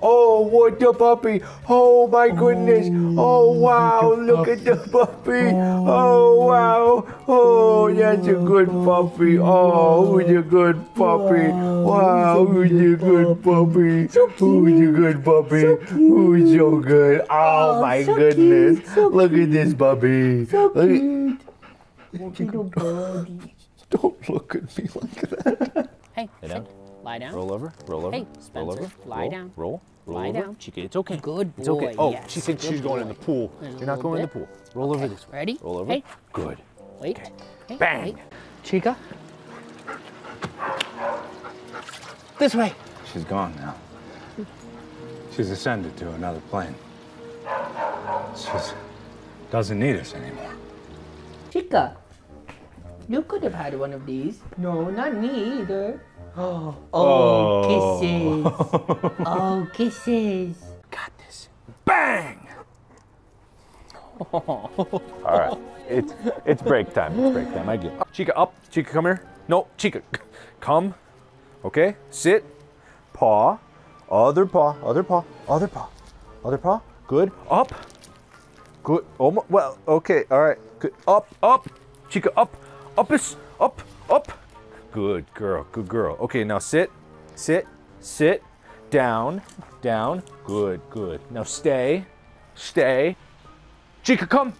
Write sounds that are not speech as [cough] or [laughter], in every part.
Oh, what the puppy? Oh my goodness. Oh, oh wow, look at the puppy. Oh wow. Oh, that's a good puppy. Oh, oh who's a good puppy? Wow, who's a good puppy? Who's a good puppy? Who's so good? Oh my goodness. Look at this puppy. Look at Don't look at me like that. Hey, sit. Lie down. Roll over. Roll over. Hey, roll over. lie roll, down. Roll. Roll Lie over. down. Chica, it's okay. Good boy. It's okay. Oh, yes, she thinks good she's going in the pool. There's You're not little going in the pool. Roll over this way. Ready? Roll over. Hey. Good. Wait. Hey, Bang. wait. Chica. This way. She's gone now. She's ascended to another plane. She doesn't need us anymore. Chica. You could have had one of these. No, not me either. Oh, oh, oh, kisses. [laughs] oh, kisses. Got this. Bang. [laughs] All right. It's it's break time. It's break time. I get. It. Chica up. Chica, come here. No, Chica, come. Okay. Sit. Paw. Other paw. Other paw. Other paw. Other paw. Good. Up. Good. Almost. Well. Okay. All right. Good. Up. Up. Chica. Up. Up is up. Up. Good girl. Good girl. Okay. Now sit. Sit. Sit. Down. Down. Good. Good. Now stay. Stay. Chica, come.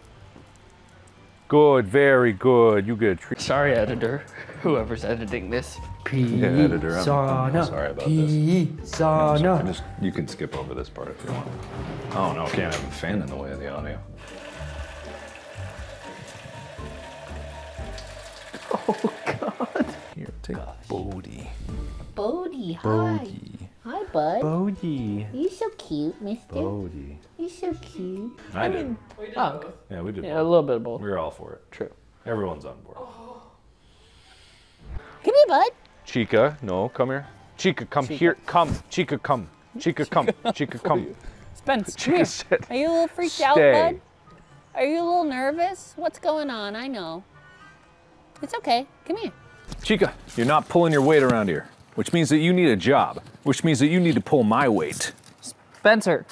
Good, very good. You good. Tre- Sorry, editor. Whoever's editing this. P editor, I'm- I'm sorry about P sauna. Just, you can skip over this part if you want. Oh, I don't. Can't have a fan in the way of the audio. Here, take oh, Bodie. Bodie, hi. Bodie. Hi, bud. Bodie. You're so cute, mister. Bodie. You're so cute. I, did. Oh, okay. Yeah, we did. Yeah, a little bit of both. We were all for it. True. Everyone's on board. Come here, bud. Chica, no, come here. Chica, come here. Come. Chica, come. Chica, come. [laughs] Chica, come. Spence, come Chica, sit. Are you a little freaked out, bud? Are you a little nervous? What's going on? I know. It's okay. Come here. Chica, you're not pulling your weight around here, which means that you need a job, which means that you need to pull my weight. Spencer.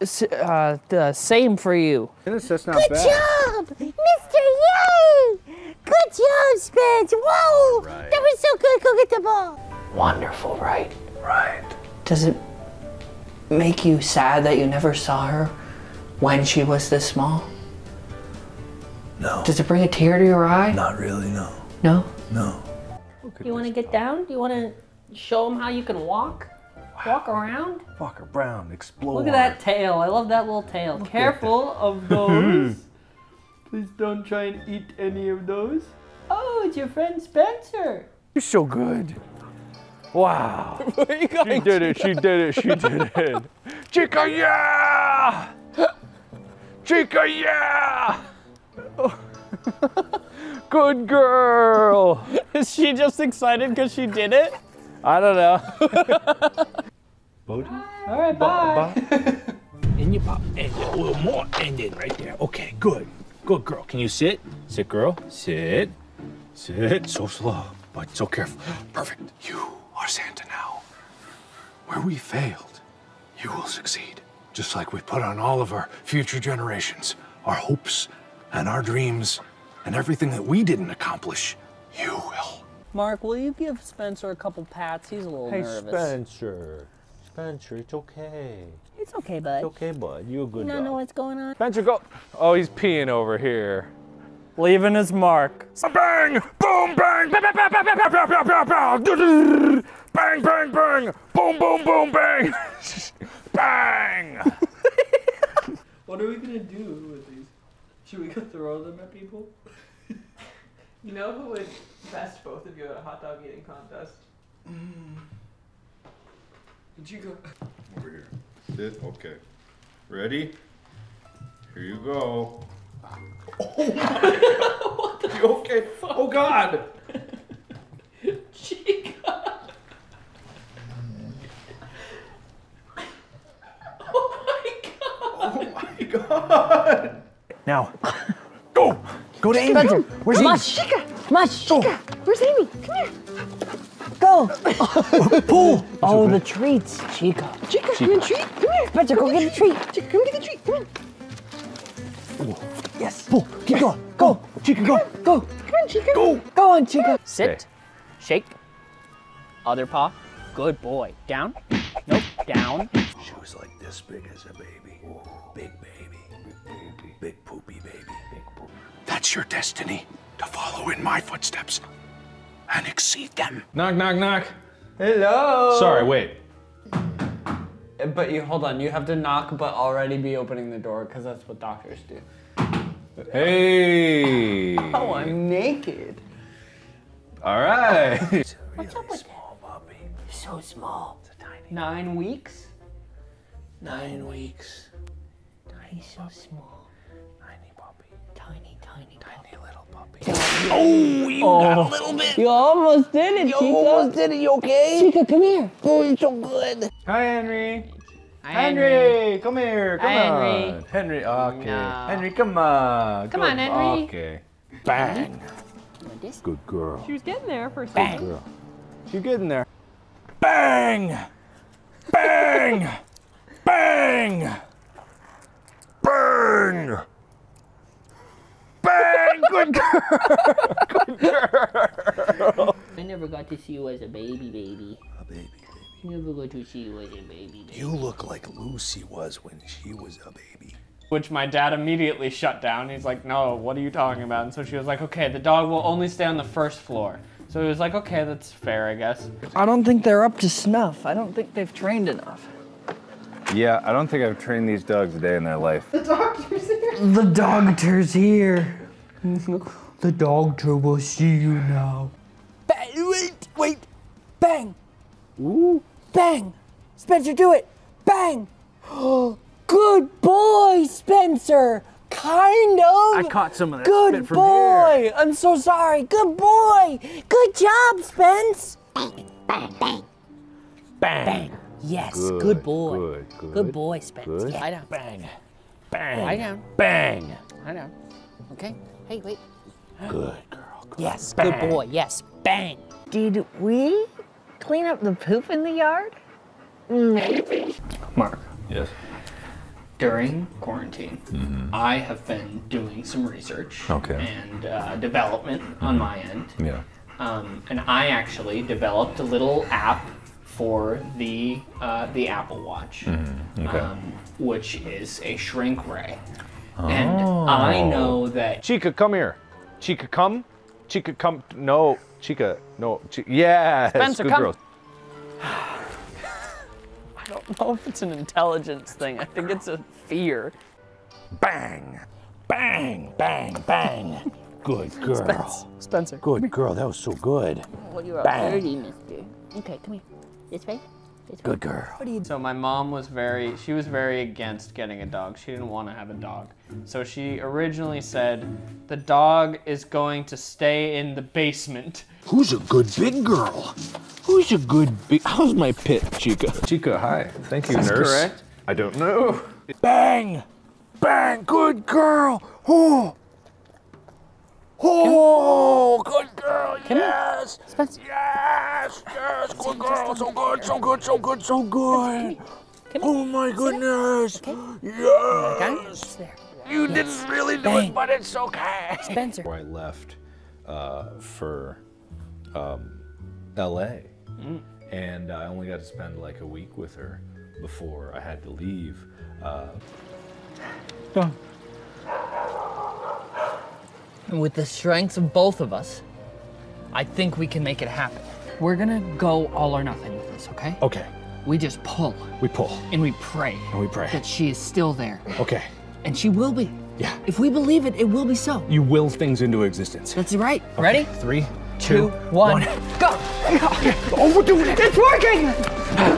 S- uh, the same for you. That's not Good job, Mr. Yay! Good job, Spence. Whoa! That was so good. Go get the ball. Wonderful, right? Right. Does it make you sad that you never saw her when she was this small? No, Does it bring a tear to your eye? not really. No, No? No. Do you want to get down? Do you want to show them how you can walk? Walk around? Walk around, explore. Look at that tail. I love that little tail. Careful of [laughs] those. Please don't try and eat any of those. Oh, it's your friend Spencer. You're so good. Wow. [laughs] she did it. She did it. She did it. Chica, yeah! [laughs] Chica, yeah! Good girl. [laughs] Is she just excited because she did it? I don't know. [laughs] Bodie? All right, bye. [laughs] And you pop, and a little more, and then right there. Okay, good. Good girl. Can you sit? Sit, girl. Sit. Sit. So slow, but so careful. [gasps] Perfect. You are Santa now. Where we failed, you will succeed. Just like we put on all of our future generations, our hopes and our dreams, and everything that we didn't accomplish, you will. Mark, will you give Spencer a couple pats? He's a little nervous. Spencer. Spencer, it's okay. It's okay, bud. It's okay, bud. You're a good You don't know what's going on? Spencer, go. Oh, he's peeing over here. Leaving his mark. Bang! Boom! Bang! Bang! Bang! Bang! Bang! Bang! Bang! Bang! Bang! Bang! Bang! Bang! Bang! Boom! Boom! Boom! Bang! [laughs] Bang! [laughs] What are we gonna do with these? Should we go throw them at people? You know who would best both of you at a hot dog eating contest? Mm. Did you go? Over here. Sit. Okay. Ready? Here you go. You oh. [laughs] okay? Oh God! Chica! [laughs] oh my God! Oh my god! Now, go! Go to Amy. Spencer, Where's come Amy? on, Chica. Come on, Chica. Where's Amy? Come here. Go. [laughs] Pull! Oh, the treats, Chica. Chica, Chica. treat. Come here. Spencer, go get a treat. Chica, come get a treat. Come on. Yes. Pull. Keep going. Go. Chica, go. Go. Come on, Chica. Go. Go on, Chica. Sit. Okay. Shake. Other paw. Good boy. Down. Nope. Down. She was like this big as a baby. Big baby. Big baby. Big poopy baby. Big your destiny, to follow in my footsteps and exceed them. Knock, knock, knock. Hello. Sorry, wait. Uh, but you hold on. You have to knock, but already be opening the door because that's what doctors do. Hey. [laughs] Oh, I'm naked. All right. [laughs] What's up with small puppy? So small. It's a tiny. Nine weeks. Nine weeks. He's so small. Tiny. Tiny, tiny, Tiny little puppy. Oh, you got a oh. little bit. You almost did it, Chica. You almost did it. You okay? Chica, come here. Oh, you're so good. Hi, Henry. Hi, Henry, come here. Come Hi, on. Henry. Henry, okay. No. Henry, come on. Come Good- on, Henry. Okay. Bang. Good girl. She was getting there for a second. Girl. You getting there? Bang! Bang! [laughs] Bang! Bang! Bang! Good girl. I never got to see you as a baby, baby. A baby, baby. Never got to see you as a baby, baby. You look like Lucy was when she was a baby. Which my dad immediately shut down. He's like, no, what are you talking about? And so she was like, okay, the dog will only stay on the first floor. So he was like, okay, that's fair, I guess. I don't think they're up to snuff. I don't think they've trained enough. Yeah, I don't think I've trained these dogs a day in their life. The doctor's here. the doctor will see you now. Wait, wait. Bang. Ooh. Bang. Spencer, do it. Bang. [gasps] Good boy, Spencer. Kind of. I caught some of that Good spit from boy. here. I'm so sorry. Good boy. Good job, Spence. Bang! Bang. Bang. Bang. Bang. Yes, good, boy. Good, good. Good boy, Spence. Good. Yeah. Lie down. Bang! Bang! Lie down. Bang! Lie down. Okay. Hey, wait. Good girl. Good. Yes, good boy. Yes, bang. Did we clean up the poop in the yard? Mark, Yes. during quarantine, I have been doing some research Mm-hmm. Okay. Mm-hmm. and uh, development on my end. Yeah. Um, and I actually developed a little app for the uh, the Apple Watch, Mm-hmm. Okay. um, which is a shrink ray. And I oh. know that Chica, come here. Chica, come. Chica, come. No, Chica, no. Chi- yes. Spencer, good come. girl. [sighs] I don't know if it's an intelligence thing. I think it's a fear. Bang! Bang! Bang! Bang! Good girl. Spencer. Good girl. That was so good. Well, you're Bang. a birdie, mister. Okay, come here. This way. This way. Good girl. What are you So my mom was very she was very against getting a dog. She didn't want to have a dog. So she originally said the dog is going to stay in the basement. Who's a good big girl? Who's a good big? How's my pit, Chica? Chica, hi. Thank you, That's nurse. correct. I don't know. Bang! Bang! Good girl. Oh. Oh, good girl. yes. Spencer. Yes. Yes. Good girl. So good. So good. So good. So good. Oh my goodness. Yes. It's there. You didn't really do Bang. it, but it's okay. Spencer. Before I left uh, for um, LA, and I only got to spend like a week with her before I had to leave. Uh, And with the strengths of both of us, I think we can make it happen. We're gonna go all or nothing with this, okay? Okay. We just pull We pull and we pray and we pray. that she is still there. Okay. And she will be. Yeah. If we believe it, it will be so. You will things into existence. That's right. Ready? Three, Two, one, go! Oh, we're doing it. It's working!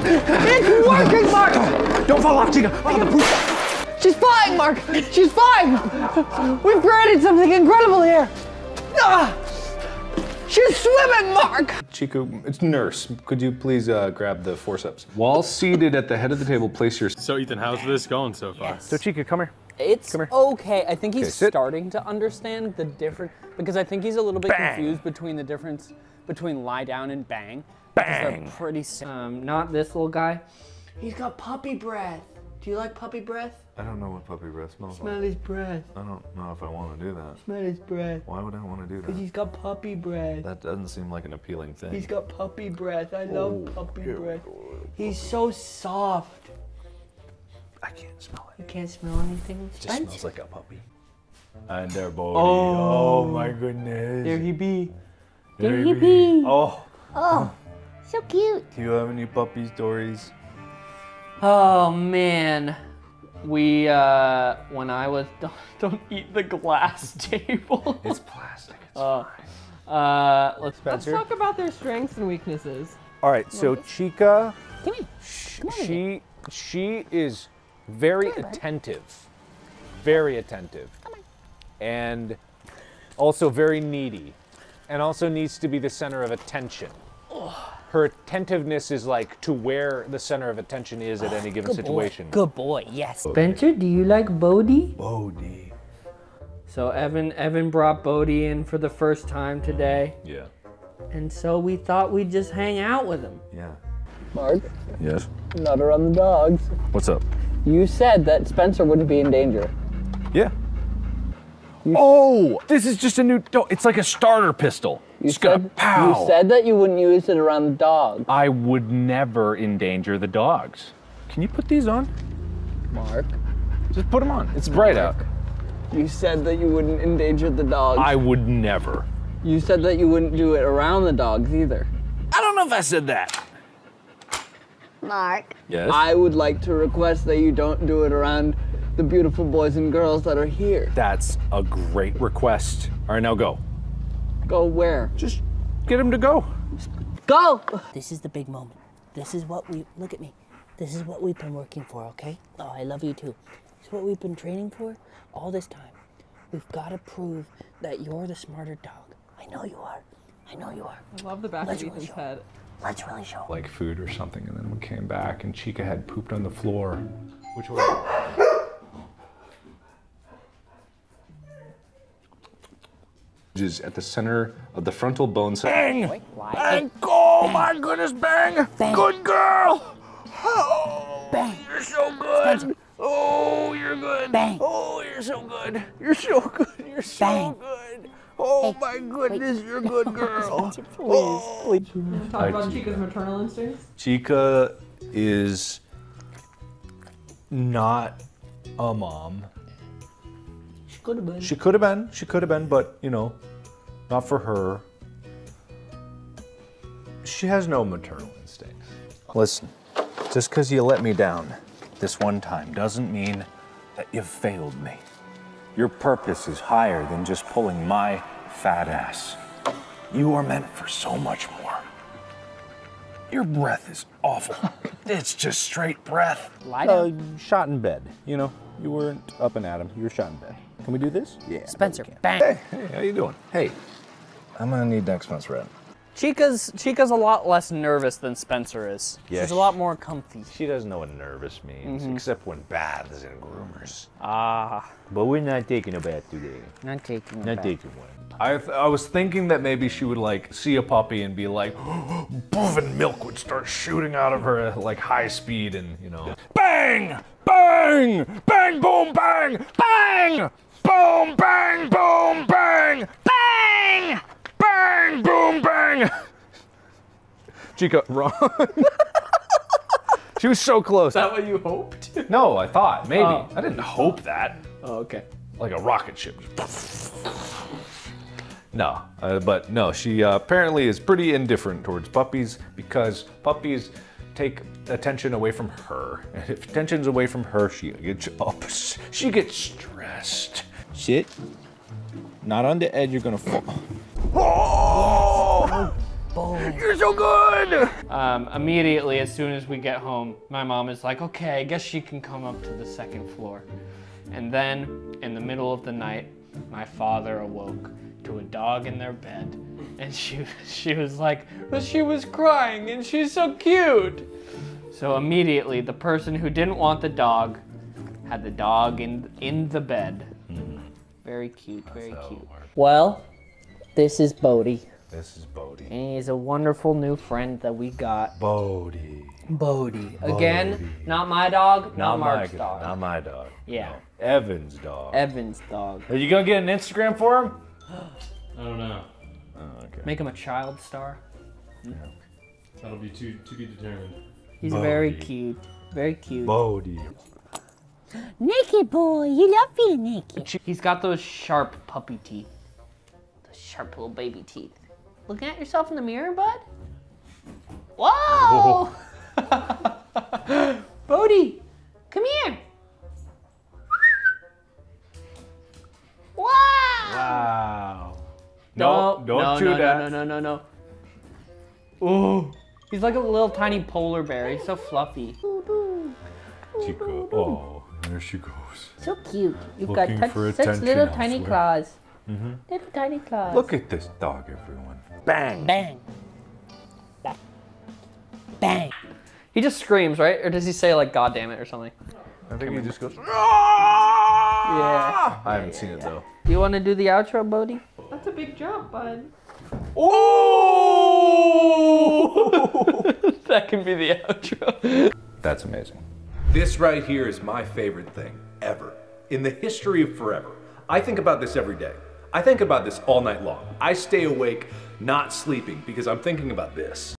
It's working, Mark! Don't fall off, Chica. Oh, the. She's flying, Mark! She's flying! We've created something incredible here! Ah! She's swimming, Mark! Chica, it's nurse. Could you please uh, grab the forceps? While seated at the head of the table, place your. So Ethan, how's this going so far? So Chica, come here. It's Come here. okay. I think he's Okay, starting to understand the difference because I think he's a little bit Bang. confused between the difference between lie down and bang. Because Bang. they're pretty sim- um, not this little guy. He's got puppy breath. Do you like puppy breath? I don't know what puppy breath smells like. Smell like. his breath. I don't know if I want to do that. Smell his breath. Why would I want to do that? Because he's got puppy breath. That doesn't seem like an appealing thing. He's got puppy breath. I love oh, puppy here breath. He's so soft. I can't smell it. You can't smell anything. It just smells like a puppy. And there, Bodie. Oh. oh, my goodness. There he be. There he be. Oh, Oh, so cute. do you have any puppy stories? Oh man, we uh when I was [laughs] don't, don't eat the glass [laughs] table. It's plastic. It's uh, uh, let's Let's talk about their strengths and weaknesses. All right, so Chica, Come here. sh- Come over she she is very attentive, very attentive, and also very needy, and also needs to be the center of attention. Her attentiveness is like to where the center of attention is at any given situation. Good boy. Yes. Spencer, do you like Bodie? Bodie. So Evan Evan brought Bodie in for the first time today, Yeah. and so we thought we'd just hang out with him. Yeah. Mark, Yes. not around the dogs. What's up? You said that Spencer wouldn't be in danger. Yeah. Oh, this is just a new. It's like a starter pistol. You Just said pow. you said that you wouldn't use it around the dog. I would never endanger the dogs. Can you put these on? Mark, Just put them on. It's bright out. you said that you wouldn't endanger the dogs. I would never. You said that you wouldn't do it around the dogs either. I don't know if I said that. Mark. Yes. I would like to request that you don't do it around the beautiful boys and girls that are here. That's a great request. All right, now go. Go where? Just get him to go. Go! This is the big moment. This is what we look at me. This is what we've been working for, okay? Oh, I love you too. This is what we've been training for all this time. We've got to prove that you're the smarter dog. I know you are. I know you are. I love the back Let's of really Ethan's show. head. Let's really show. 'em. like food or something, and then we came back and Chica had pooped on the floor. Which was is at the center of the frontal bone cell. Bang! Bang! Oh my goodness, bang! Bang. Good girl! Oh, Bang. You're so good! Oh, you're good! Bang. Oh, you're so good! You're so good! You're so Bang. good! Oh Hey, my goodness, you're a good [laughs] girl! Please, please. Oh. Talk Hi, about Chica. Chica's maternal instincts. Chica is not a mom. She could have been. She could have been, she could have been, but you know, not for her. She has no maternal instincts. Listen, just because you let me down this one time doesn't mean that you've failed me. Your purpose is higher than just pulling my fat ass. You are meant for so much more. Your breath is awful. [laughs] it's just straight breath. Lie down. Uh, shot in bed. You know, you weren't up and at him. You were shot in bed. Can we do this? Yeah. Spencer, bang. Hey, hey, how you doing? Hey, I'm gonna need next month's rent. Chica's Chica's a lot less nervous than Spencer is. Yeah, She's a lot more comfy. She doesn't know what nervous means, except when baths and groomers. Ah, But we're not taking a bath today. Not taking it Not back. taking one. I, I was thinking that maybe she would like see a puppy and be like, [gasps] boof, and milk would start shooting out of her like high speed and you know, bang, bang, bang, boom, bang, bang, boom, bang, boom, bang, bang, bang, boom, bang. [laughs] Chica, wrong. [laughs] she was so close. is that what you hoped? No, I thought maybe. Oh. I didn't hope that. oh, okay. Like a rocket ship. No, uh, but no, she uh, apparently is pretty indifferent towards puppies because puppies take attention away from her. And if attention's away from her, she gets up. She gets stressed. Shit. Not on the edge, you're gonna fall. You're so good! Um, immediately, as soon as we get home, my mom is like, okay, I guess she can come up to the second floor. And then, in the middle of the night, my father awoke to a dog in their bed. And she, [laughs] she was like, but she was crying and she's so cute. So immediately, the person who didn't want the dog had the dog in, in the bed. Very cute, very cute. Well, this is Bodie. This is Bodie. And he's a wonderful new friend that we got. Bodie. Bodie. Again, not my dog, not, Mark's my, dog. Not my dog. Yeah. No. Evan's dog. Evan's dog. Are you gonna get an Instagram for him? I don't know. Oh, okay. Make him a child star. That'll be too to be determined. He's very cute. Very cute. Bodie. Naked boy, you love being naked. He's got those sharp puppy teeth. Those sharp little baby teeth. Looking at yourself in the mirror, bud? Whoa! [laughs] Bodie, come here. Wow! Wow. No, No, don't no, chew no, that. No, no, no, no, no. Ooh. He's like a little tiny polar bear. He's so fluffy. Chico. Oh, there she goes. So cute. You've Looking got such little tiny elsewhere. claws. Mm-hmm. Little tiny claws. Look at this dog, everyone. Bang. Bang. Bang. Bang. He just screams, right? Or does he say like "God damn it" or something? I think he just goes. Yeah. Ah! I haven't seen it though. You want to do the outro, Bodie? That's a big jump, bud. [laughs] [laughs] that can be the outro. That's amazing. This right here is my favorite thing ever in the history of forever. I think about this every day. I think about this all night long. I stay awake, not sleeping, because I'm thinking about this.